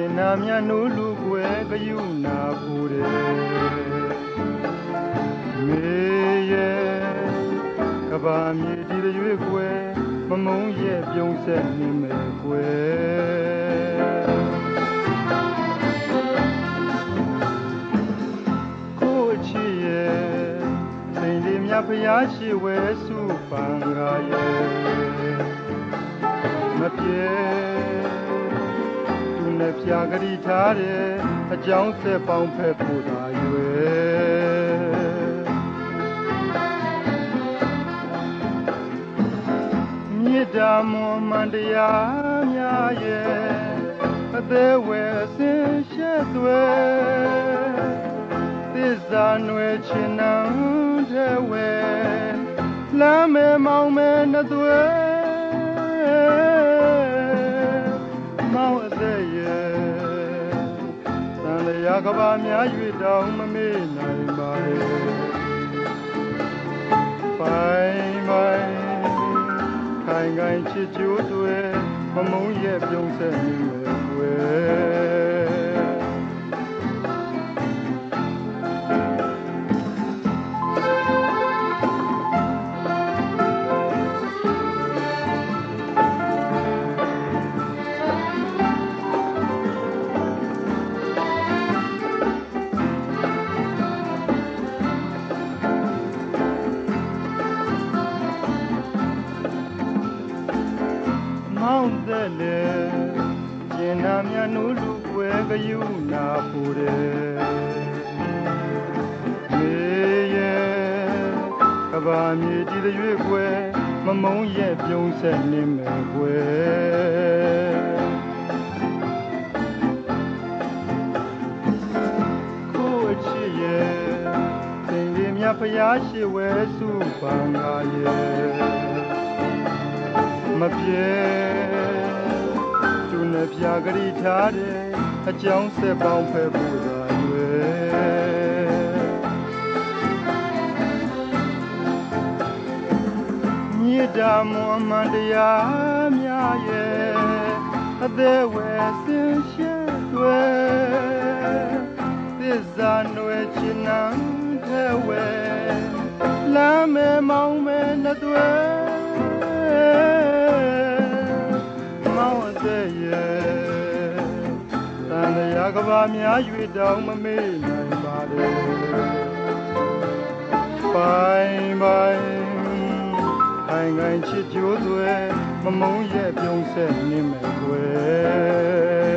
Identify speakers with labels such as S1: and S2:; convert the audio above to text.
S1: င်းတဲ့လေကျင်နာမြနိုးလူွယ်ကယူနာပူတယ်မေရဲ့ကဘာမြေဒီရွေးကွယ်မမုံရဲ့ပြုံးဆက်နေမယ်ကွယ်ကိုချီရဲ့စိန်လေးမြဖျားရှိဝဲစုပန်ကရဲ့မပြေသူ နဲ့ဖြာကတိထားတယ်အကြောင်းဆက်ပေါင်းဖက်ဖို့သာရွယ်မြစ်တာမွန်မန်တရားများရဲ့အသေးဝဲအစင်ရှက်သွဲသစ္စာຫນွယ်ချင်နံတဲ့ဝဲလမ်းမဲမောင်မဲနှစ်သွဲ သံလျာကဘာများ၍တောင်းမမေ့နိုင်ပါရဲ့ပိုင်ပိုင်ခိုင်ခိုင်ချစ်ကြိုးတွေမမုံရဲ့ပြုံးဆက်နေ မောင်းတဲ့လေကျင်နာမြနူးလူွယ်ကယူနာပူတယ်မေရဲ့ကဘာမြေဒီရွေးကွယ်မမုံရဲ့ပြုံးဆက်နေမယ်ကွယ်ကိုအချစ်ရဲ့သင်လေးမြဖျားရှိဝဲစုပန်ကရဲ့မပြေ သူနဲ့ပြာကလေးထားတယ်အကြောင်းဆက်ပေါင်းဖက်ဖို့သာရွယ်မြေတာမွန်မန်တရားများရဲ့အသေးဝဲစင်ရှက်တွေသစ္စာຫນွယ်ချင်နံထဲဝဲလမ်းမဲမောင်းမဲနှစ်သွဲ ရဲ့တန်လျာကဘာများ၍တောင်းမမေ့နိုင်ပါလေပိုင်ပိုင်ခိုင်ခိုင်ချစ်ကြိုးသွဲမမုံရဲ့ပြုံးဆက်နေမယ်ကွယ်